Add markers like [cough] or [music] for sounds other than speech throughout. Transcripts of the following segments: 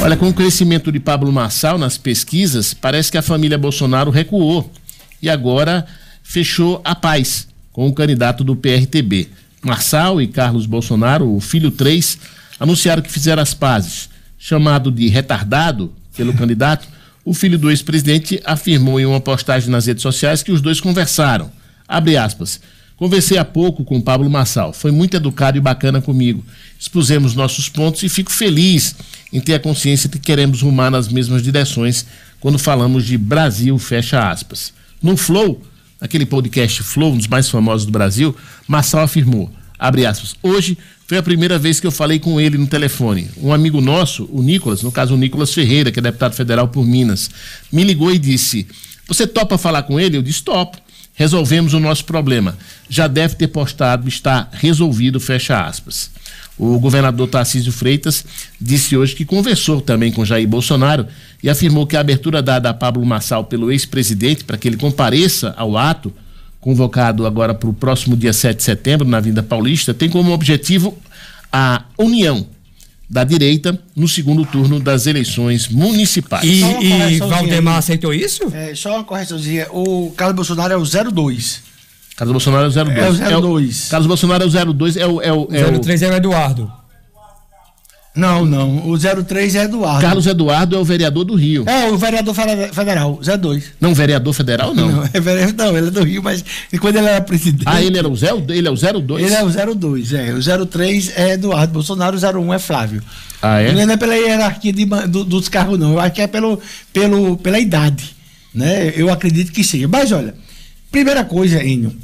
Olha, com o crescimento de Pablo Marçal nas pesquisas, parece que a família Bolsonaro recuou e agora fechou a paz com o candidato do PRTB. Marçal e Carlos Bolsonaro, o filho 3, anunciaram que fizeram as pazes. Chamado de retardado pelo [laughs] candidato, o filho do ex-presidente afirmou em uma postagem nas redes sociais que os dois conversaram. Abre aspas. Conversei há pouco com Pablo Massal. Foi muito educado e bacana comigo. Expusemos nossos pontos e fico feliz em ter a consciência de que queremos rumar nas mesmas direções quando falamos de Brasil, fecha aspas. No Flow, aquele podcast Flow, um dos mais famosos do Brasil, Massal afirmou, abre aspas, hoje foi a primeira vez que eu falei com ele no telefone. Um amigo nosso, o Nicolas, no caso o Nicolas Ferreira, que é deputado federal por Minas, me ligou e disse: Você topa falar com ele? Eu disse: Topo resolvemos o nosso problema. Já deve ter postado, está resolvido, fecha aspas. O governador Tarcísio Freitas disse hoje que conversou também com Jair Bolsonaro e afirmou que a abertura dada a Pablo Massal pelo ex-presidente para que ele compareça ao ato, convocado agora para o próximo dia 7 de setembro na Vinda Paulista, tem como objetivo a união da direita no segundo turno das eleições municipais. E, e Valdemar aceitou isso? É, só uma correçãozinha. O Carlos Bolsonaro é o 02. Carlos Bolsonaro é o 02. É o 02. É Carlos Bolsonaro é o 02, é o. É o, é o 03 é o Eduardo. Não, não. O 03 é Eduardo. Carlos Eduardo é o vereador do Rio. É, o vereador federal, 02. Não, vereador federal não. Não, é vereador, não, ele é do Rio, mas quando ele era presidente. Ah, ele era o 0, ele é o 02? Ele é o 02, é. O 03 é Eduardo Bolsonaro, o 01 é Flávio. Ah, é? Não é pela hierarquia de, do, dos cargos, não. Eu acho que é pelo, pelo, pela idade. Né? Eu acredito que seja. Mas olha, primeira coisa, Enio,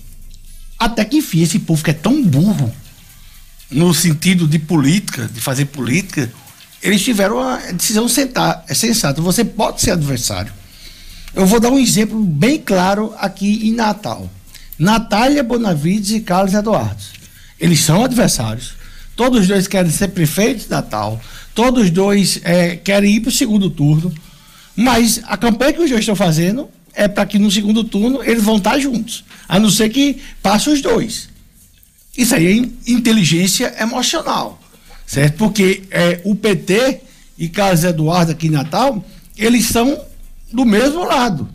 até que enfim, esse povo que é tão burro no sentido de política, de fazer política, eles tiveram a decisão sentar, é sensata. Você pode ser adversário. Eu vou dar um exemplo bem claro aqui em Natal. Natália Bonavides e Carlos Eduardo. Eles são adversários. Todos os dois querem ser prefeitos de Natal. Todos os dois é, querem ir para o segundo turno. Mas a campanha que os dois estão fazendo é para que no segundo turno eles vão estar juntos. A não ser que passe os dois. Isso aí é inteligência emocional, certo? Porque é, o PT e Carlos Eduardo aqui em Natal, eles são do mesmo lado.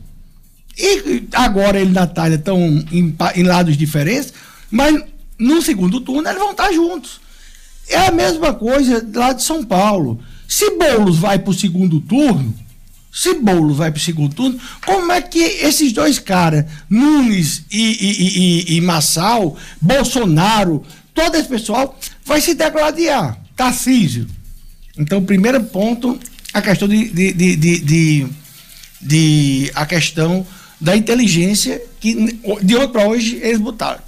E agora ele e Natália estão em, em lados diferentes, mas no segundo turno eles vão estar juntos. É a mesma coisa lá de São Paulo. Se Boulos vai para o segundo turno, se Boulos vai para o segundo turno, como é que esses dois caras, Nunes e, e, e, e, Massal, Bolsonaro, todo esse pessoal, vai se degladiar? Tarcísio. Então, primeiro ponto, a questão de, de, de, de, de, de a questão da inteligência que de hoje para hoje eles botaram.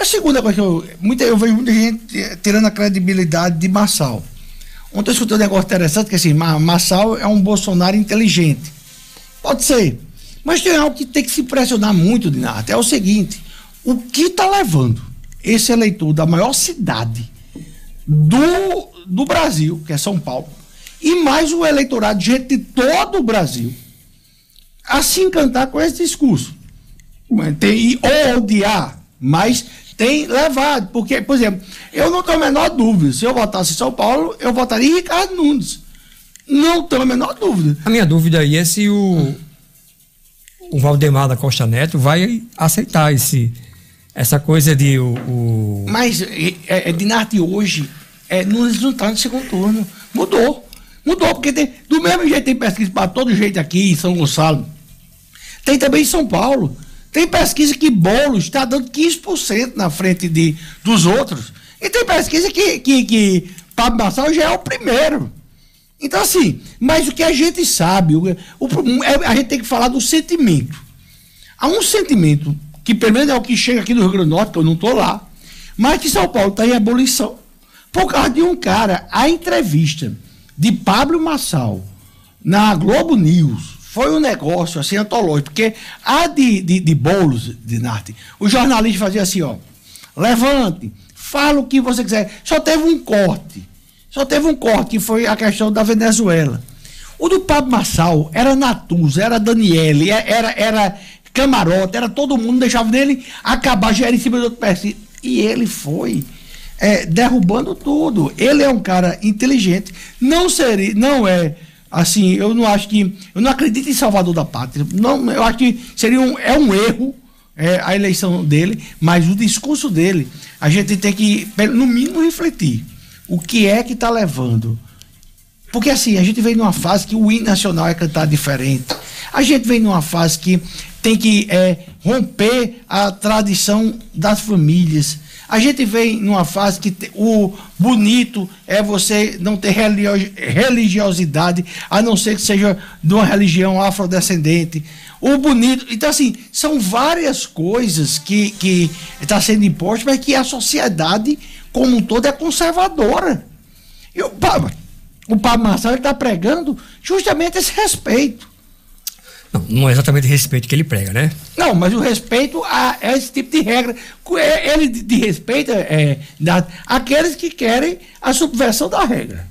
A segunda coisa que eu, muita, eu vejo muita gente tirando a credibilidade de Massal. Ontem eu escutei um negócio interessante, que assim, Massal é um Bolsonaro inteligente. Pode ser. Mas tem algo que tem que se pressionar muito, Dinato. É o seguinte: o que está levando esse eleitor da maior cidade do, do Brasil, que é São Paulo, e mais o eleitorado de gente de todo o Brasil, a se encantar com esse discurso? Tem, ou odiar, mas tem levado. Porque, por exemplo, eu não tenho a menor dúvida. Se eu votasse em São Paulo, eu votaria em Ricardo Nunes. Não tenho a menor dúvida. A minha dúvida aí é se o, o Valdemar da Costa Neto vai aceitar esse, essa coisa de o. o... Mas é, é, Dinarte hoje é, Nunes não está no segundo turno. Mudou. Mudou, porque tem, do mesmo jeito tem pesquisa para todo jeito aqui em São Gonçalo. Tem também em São Paulo. Tem pesquisa que Boulos está dando 15% na frente de, dos outros. E tem pesquisa que, que, que Pablo Marçal já é o primeiro. Então, assim, mas o que a gente sabe, o, o, é, a gente tem que falar do sentimento. Há um sentimento que, pelo menos, é o que chega aqui no Rio Grande do Norte, que eu não estou lá, mas que São Paulo está em abolição. Por causa de um cara, a entrevista de Pablo Marçal na Globo News, foi um negócio assim antológico, porque a de, de, de bolos, de Narte, o jornalista fazia assim, ó, levante, fala o que você quiser. Só teve um corte, só teve um corte, que foi a questão da Venezuela. O do Pablo Massal era Natuza, era Daniele, era, era Camarote, era todo mundo, deixava nele acabar, já era em cima do outro perfil. E ele foi é, derrubando tudo. Ele é um cara inteligente, não seria, não é assim, eu não acho que, eu não acredito em Salvador da Pátria. Não, eu acho que seria um, é um erro é, a eleição dele, mas o discurso dele, a gente tem que, no mínimo, refletir. O que é que está levando? Porque assim, a gente vem numa fase que o hino nacional é cantado diferente. A gente vem numa fase que tem que é, romper a tradição das famílias. A gente vem numa fase que o bonito é você não ter religiosidade, a não ser que seja de uma religião afrodescendente. O bonito. Então, assim, são várias coisas que está sendo imposto, mas que a sociedade, como um todo, é conservadora. E o Papa, o Papa Marçal está pregando justamente esse respeito. Não, é exatamente respeito que ele prega, né? Não, mas o respeito a, a esse tipo de regra. É, ele de, respeito é, aqueles que querem a subversão da regra.